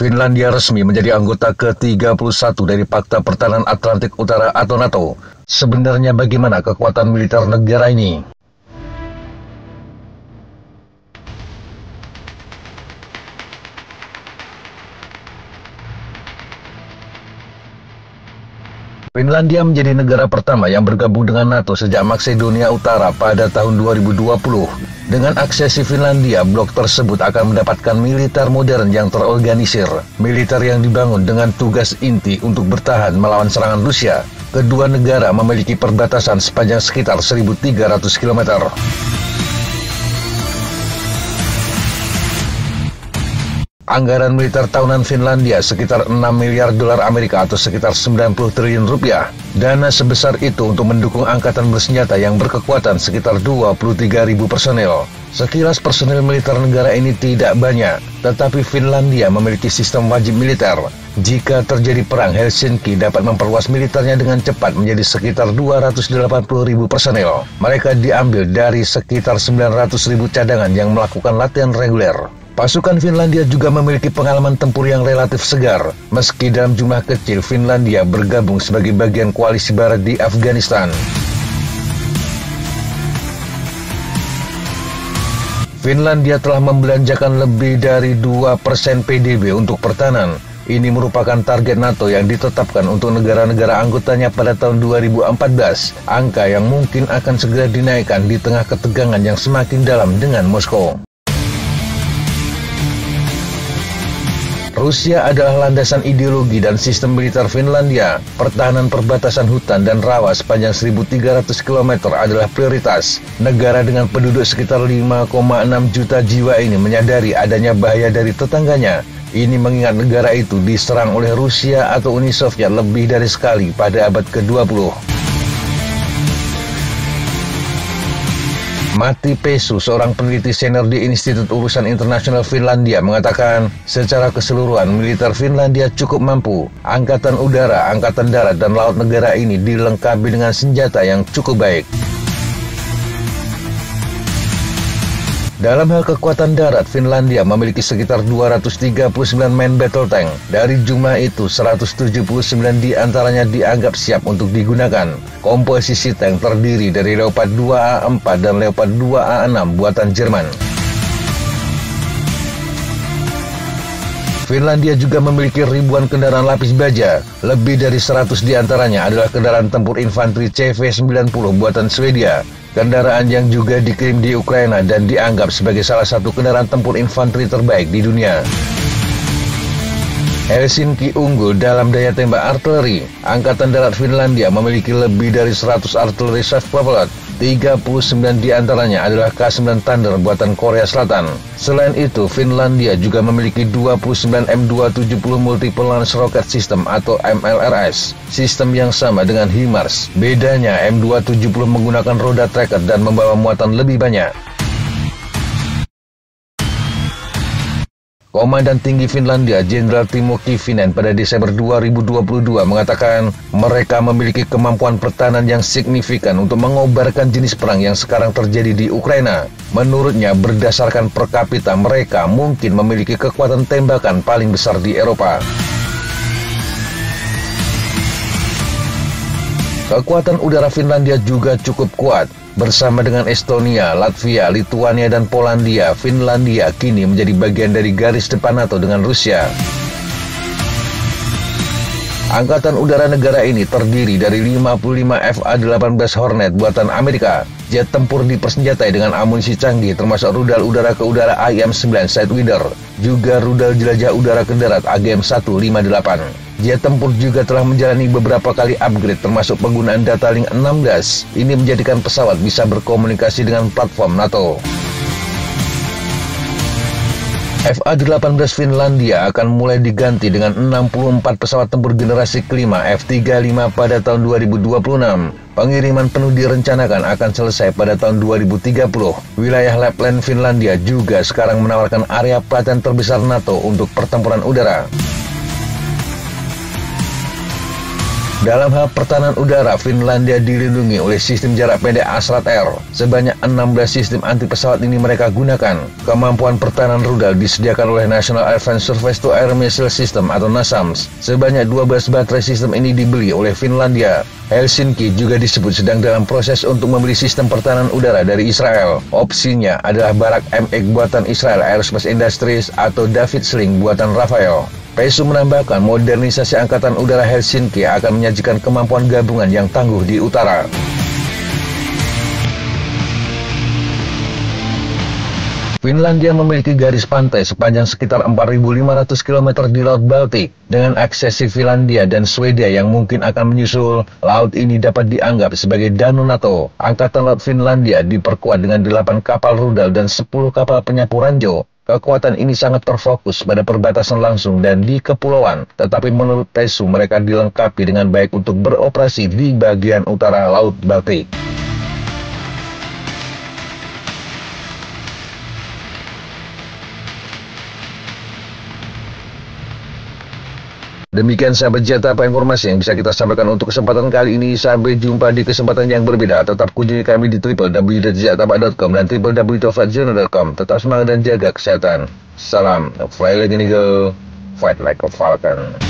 Finlandia resmi menjadi anggota ke-31 dari Fakta Pertahanan Atlantik Utara atau NATO. Sebenarnya bagaimana kekuatan militer negara ini? Finlandia menjadi negara pertama yang bergabung dengan NATO sejak Makedonia Utara pada tahun 2020. Dengan aksesi Finlandia, blok tersebut akan mendapatkan militer modern yang terorganisir. Militer yang dibangun dengan tugas inti untuk bertahan melawan serangan Rusia. Kedua negara memiliki perbatasan sepanjang sekitar 1.300 km. Anggaran militer tahunan Finlandia sekitar 6 miliar dolar Amerika atau sekitar 90 triliun rupiah. Dana sebesar itu untuk mendukung angkatan bersenjata yang berkekuatan sekitar 23 ribu personel. Sekilas personel militer negara ini tidak banyak, tetapi Finlandia memiliki sistem wajib militer. Jika terjadi perang, Helsinki dapat memperluas militernya dengan cepat menjadi sekitar 280 ribu personel. Mereka diambil dari sekitar 900 ribu cadangan yang melakukan latihan reguler. Pasukan Finlandia juga memiliki pengalaman tempur yang relatif segar. Meski dalam jumlah kecil, Finlandia bergabung sebagai bagian koalisi barat di Afghanistan. Finlandia telah membelanjakan lebih dari 2% PDB untuk pertahanan. Ini merupakan target NATO yang ditetapkan untuk negara-negara anggotanya pada tahun 2014. Angka yang mungkin akan segera dinaikkan di tengah ketegangan yang semakin dalam dengan Moskow. Rusia adalah landasan ideologi dan sistem militer Finlandia. Pertahanan perbatasan hutan dan rawa sepanjang 1.300 km adalah prioritas. Negara dengan penduduk sekitar 5,6 juta jiwa ini menyadari adanya bahaya dari tetangganya. Ini mengingat negara itu diserang oleh Rusia atau Uni Soviet lebih dari sekali pada abad ke-20. Mati Pesu, seorang peneliti senior di Institut Urusan Internasional Finlandia, mengatakan secara keseluruhan militer Finlandia cukup mampu. Angkatan udara, angkatan darat, dan laut negara ini dilengkapi dengan senjata yang cukup baik. Dalam hal kekuatan darat, Finlandia memiliki sekitar 239 main battle tank. Dari jumlah itu, 179 di antaranya dianggap siap untuk digunakan. Komposisi tank terdiri dari Leopard 2A4 dan Leopard 2A6 buatan Jerman. Finlandia juga memiliki ribuan kendaraan lapis baja. Lebih dari 100 di antaranya adalah kendaraan tempur infanteri CV-90 buatan Swedia. Kendaraan yang juga dikirim di Ukraina dan dianggap sebagai salah satu kendaraan tempur infanteri terbaik di dunia. Helsinki unggul dalam daya tembak artileri. Angkatan Darat Finlandia memiliki lebih dari 100 artileri self-propelled 39 di antaranya adalah K9 Thunder buatan Korea Selatan. Selain itu, Finlandia juga memiliki 29 M270 Multiple Launch Rocket System atau MLRS, sistem yang sama dengan HIMARS. Bedanya, M270 menggunakan roda tracker dan membawa muatan lebih banyak. Komandan Tinggi Finlandia Jenderal Timo Kivinen pada Desember 2022 mengatakan mereka memiliki kemampuan pertahanan yang signifikan untuk mengobarkan jenis perang yang sekarang terjadi di Ukraina. Menurutnya berdasarkan per kapita mereka mungkin memiliki kekuatan tembakan paling besar di Eropa. Kekuatan udara Finlandia juga cukup kuat. Bersama dengan Estonia, Latvia, Lituania, dan Polandia, Finlandia kini menjadi bagian dari garis depan NATO dengan Rusia. Angkatan udara negara ini terdiri dari 55 FA-18 Hornet buatan Amerika, jet tempur dipersenjatai dengan amunisi canggih termasuk rudal udara ke udara IM-9 Sidewinder, juga rudal jelajah udara ke darat AGM-158. Jet tempur juga telah menjalani beberapa kali upgrade termasuk penggunaan data link 16. Ini menjadikan pesawat bisa berkomunikasi dengan platform NATO. FA-18 Finlandia akan mulai diganti dengan 64 pesawat tempur generasi kelima F-35 pada tahun 2026. Pengiriman penuh direncanakan akan selesai pada tahun 2030. Wilayah Lapland Finlandia juga sekarang menawarkan area pelatihan terbesar NATO untuk pertempuran udara. Dalam hal pertahanan udara, Finlandia dilindungi oleh sistem jarak pendek Asrat Air. Sebanyak 16 sistem anti pesawat ini mereka gunakan. Kemampuan pertahanan rudal disediakan oleh National Advanced Surface to Air Missile System atau NASAMS. Sebanyak 12 baterai sistem ini dibeli oleh Finlandia. Helsinki juga disebut sedang dalam proses untuk membeli sistem pertahanan udara dari Israel. Opsinya adalah Barak MX buatan Israel Aerospace Industries atau David Sling buatan Rafael. PSU menambahkan modernisasi Angkatan Udara Helsinki akan menyajikan kemampuan gabungan yang tangguh di utara. Finlandia memiliki garis pantai sepanjang sekitar 4.500 km di Laut Baltik. Dengan aksesi Finlandia dan Swedia yang mungkin akan menyusul, laut ini dapat dianggap sebagai danau NATO. Angkatan Laut Finlandia diperkuat dengan 8 kapal rudal dan 10 kapal penyapu ranjau. Kekuatan ini sangat terfokus pada perbatasan langsung dan di kepulauan, tetapi menurut PESU mereka dilengkapi dengan baik untuk beroperasi di bagian utara Laut Baltik. Demikian sahabat apa informasi yang bisa kita sampaikan untuk kesempatan kali ini. Sampai jumpa di kesempatan yang berbeda. Tetap kunjungi kami di www.jataba.com dan www.fatjournal.com. Tetap semangat dan jaga kesehatan. Salam. Fly like an fight like a falcon.